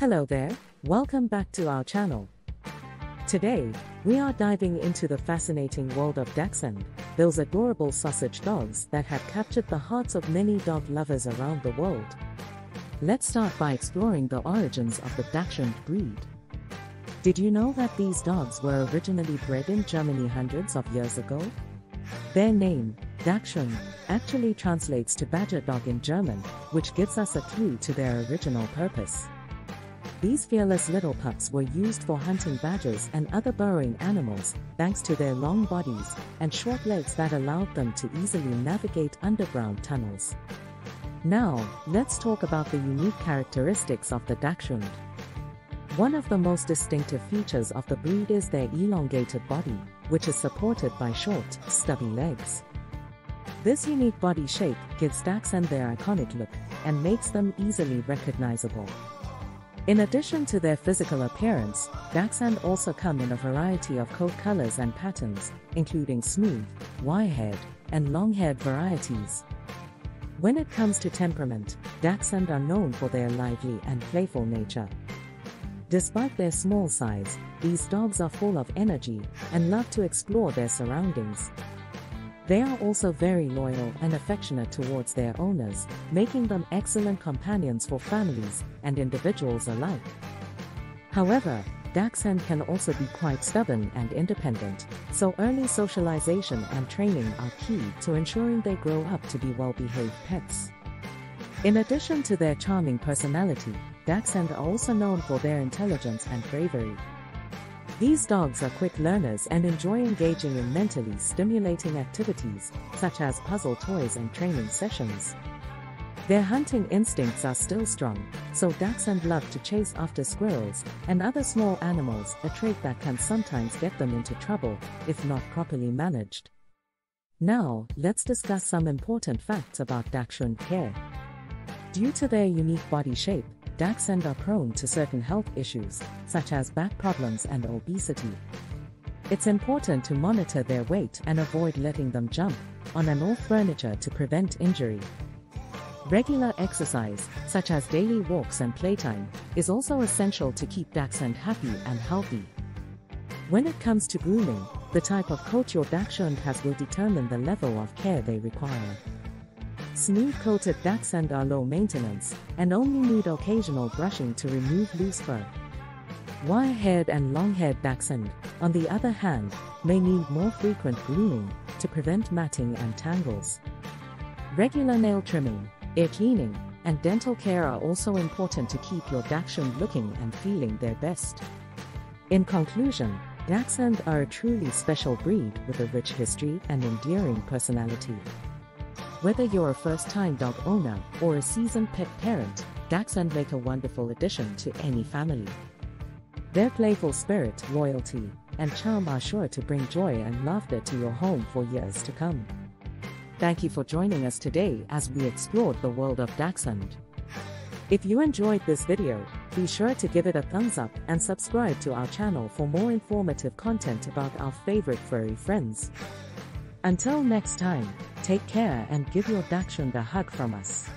Hello there, welcome back to our channel. Today, we are diving into the fascinating world of Dachshund, those adorable sausage dogs that have captured the hearts of many dog lovers around the world. Let's start by exploring the origins of the Dachshund breed. Did you know that these dogs were originally bred in Germany hundreds of years ago? Their name, Dachshund, actually translates to badger dog in German, which gives us a clue to their original purpose. These fearless little pups were used for hunting badgers and other burrowing animals, thanks to their long bodies and short legs that allowed them to easily navigate underground tunnels. Now, let's talk about the unique characteristics of the Dachshund. One of the most distinctive features of the breed is their elongated body, which is supported by short, stubby legs. This unique body shape gives Dachshund their iconic look and makes them easily recognizable. In addition to their physical appearance, Dachshund also come in a variety of coat colors and patterns, including smooth, wire-haired, and long-haired varieties. When it comes to temperament, Dachshund are known for their lively and playful nature. Despite their small size, these dogs are full of energy and love to explore their surroundings. They are also very loyal and affectionate towards their owners, making them excellent companions for families and individuals alike. However, Dachshund can also be quite stubborn and independent, so early socialization and training are key to ensuring they grow up to be well-behaved pets. In addition to their charming personality, Dachshund are also known for their intelligence and bravery. These dogs are quick learners and enjoy engaging in mentally stimulating activities, such as puzzle toys and training sessions. Their hunting instincts are still strong, so dachshund love to chase after squirrels and other small animals, a trait that can sometimes get them into trouble if not properly managed. Now, let's discuss some important facts about dachshund care. Due to their unique body shape, Dachshund are prone to certain health issues, such as back problems and obesity. It's important to monitor their weight and avoid letting them jump on and off furniture to prevent injury. Regular exercise, such as daily walks and playtime, is also essential to keep Dachshund happy and healthy. When it comes to grooming, the type of coat your Dachshund has will determine the level of care they require. Smooth-coated dachshund are low maintenance and only need occasional brushing to remove loose fur. Wire-haired and long-haired dachshund, on the other hand, may need more frequent grooming to prevent matting and tangles. Regular nail trimming, ear cleaning, and dental care are also important to keep your dachshund looking and feeling their best. In conclusion, Dachshund are a truly special breed with a rich history and endearing personality. Whether you're a first-time dog owner or a seasoned pet parent, Dachshund make a wonderful addition to any family. Their playful spirit, loyalty, and charm are sure to bring joy and laughter to your home for years to come. Thank you for joining us today as we explored the world of Dachshund. If you enjoyed this video, be sure to give it a thumbs up and subscribe to our channel for more informative content about our favorite furry friends. Until next time, take care and give your Dachshund a hug from us.